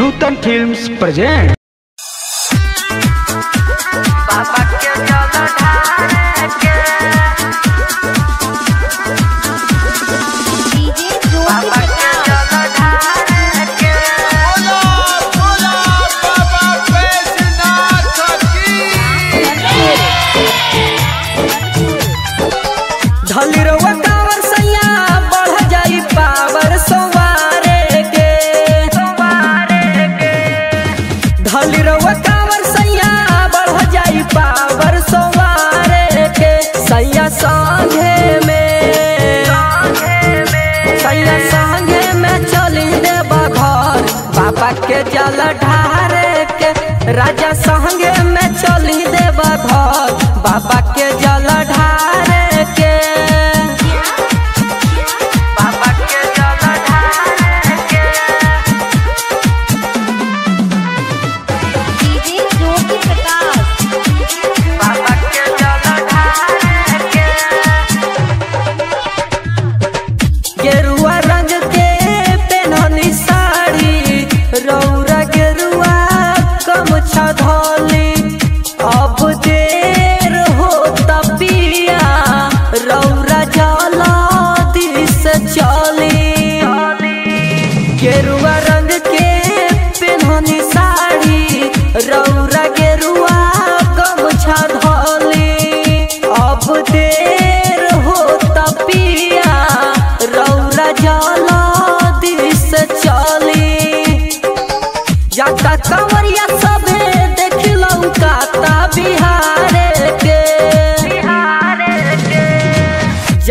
नूतन films present धली रउआ सैया बढ़ जाई पावर। घर। बाबा के जल ढारे के राजा संगे में चली देबा घर। बाबा के जल ढारे के बाबा रौरा गेरुआ कम छधली। अब देर हो तपिया, रौरा जला दिस चली। गेरुआ रंग के पेनहनी साड़ी, रौरा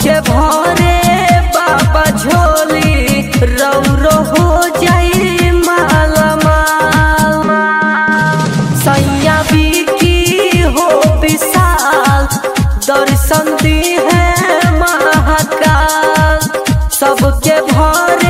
सबके भरे बाबा झोली रौरो हो जाई माला हो विशाल, दर्शन दी है महाकाल। सबके भरे